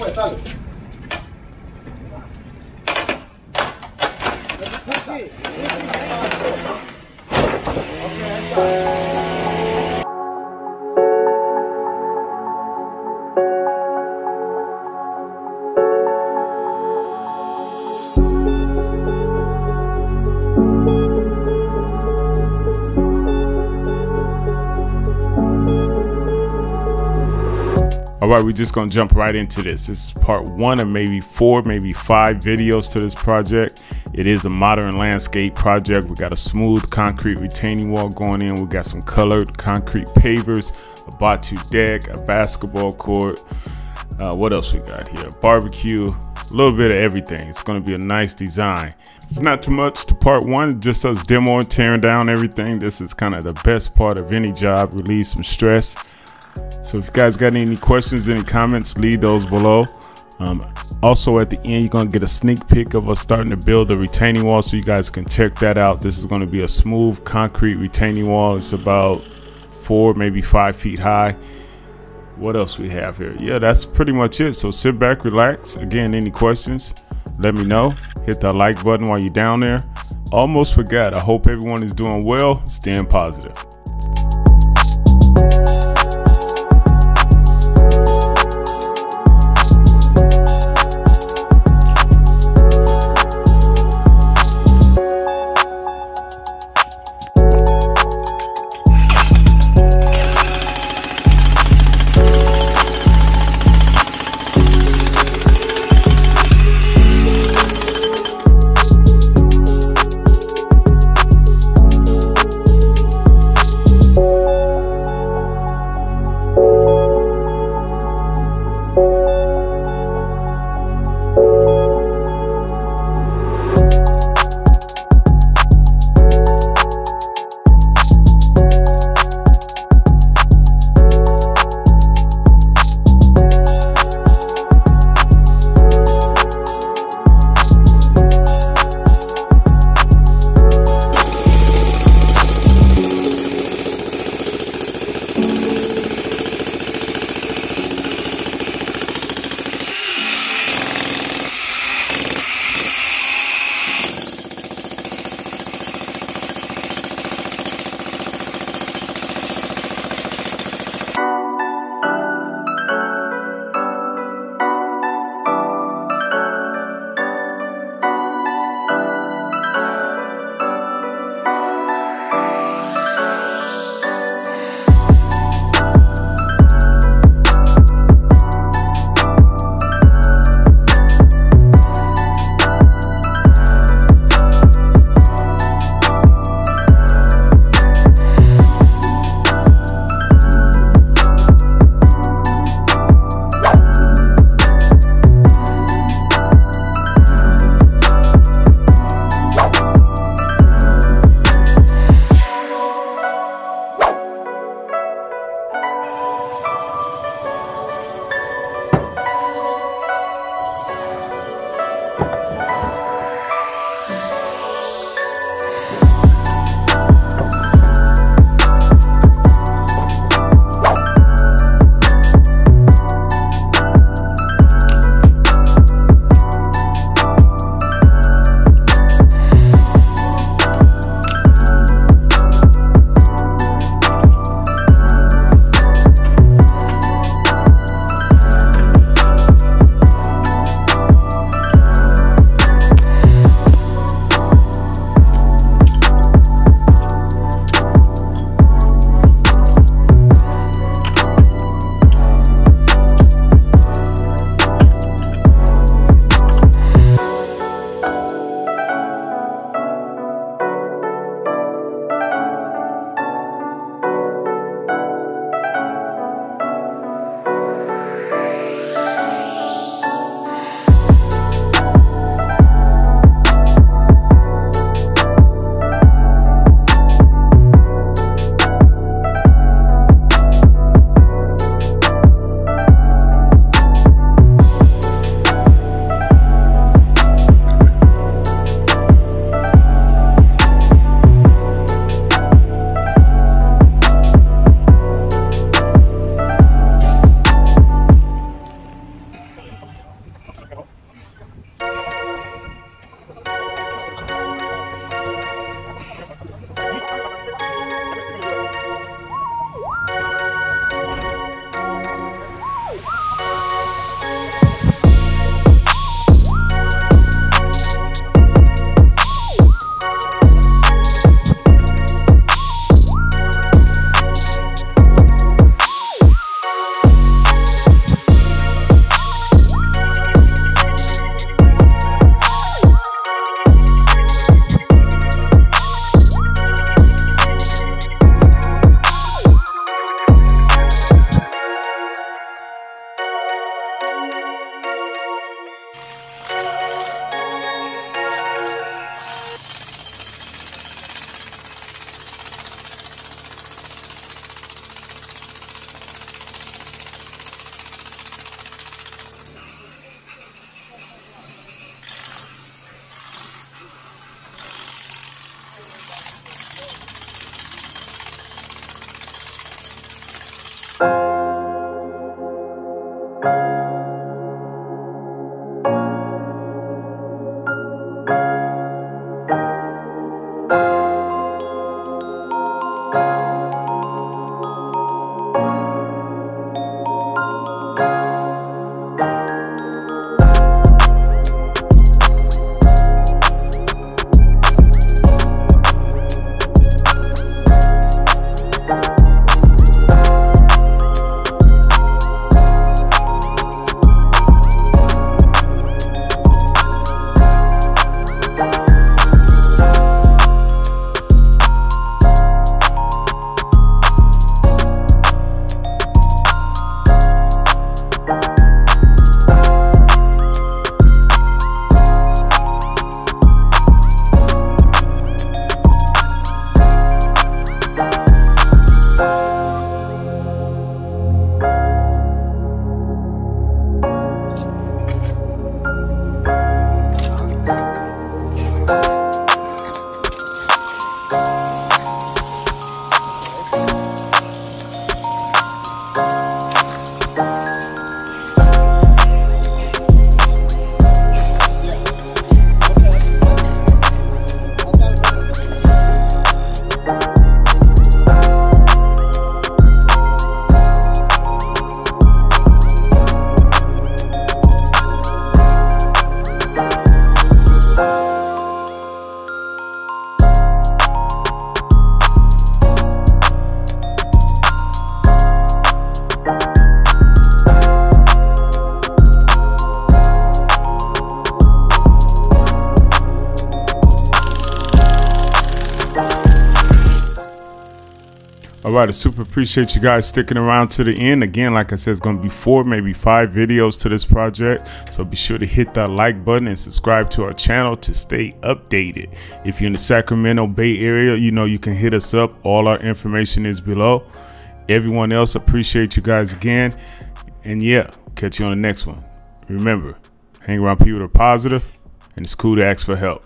puede, dale. All right, we're just gonna jump right into this. This is part one of maybe four, maybe five videos to this project. It is a modern landscape project. We got a smooth concrete retaining wall going in. We got some colored concrete pavers, a batu deck, a basketball court. Uh, what else we got here? Barbecue, a little bit of everything. It's gonna be a nice design. It's not too much to part one, just us demoing, tearing down everything. This is kind of the best part of any job, release some stress. So if you guys got any questions, any comments, leave those below. Um, also at the end, you're gonna get a sneak peek of us starting to build the retaining wall so you guys can check that out. This is gonna be a smooth concrete retaining wall. It's about four, maybe five feet high. What else we have here? Yeah, that's pretty much it. So sit back, relax. Again, any questions, let me know. Hit that like button while you're down there. Almost forgot. I hope everyone is doing well, staying positive. All right, I super appreciate you guys sticking around to the end. Again, like I said, it's going to be four, maybe five videos to this project. So be sure to hit that like button and subscribe to our channel to stay updated. If you're in the Sacramento Bay Area, you know you can hit us up. All our information is below. Everyone else, appreciate you guys again. And yeah, catch you on the next one. Remember, hang around people that are positive, and it's cool to ask for help.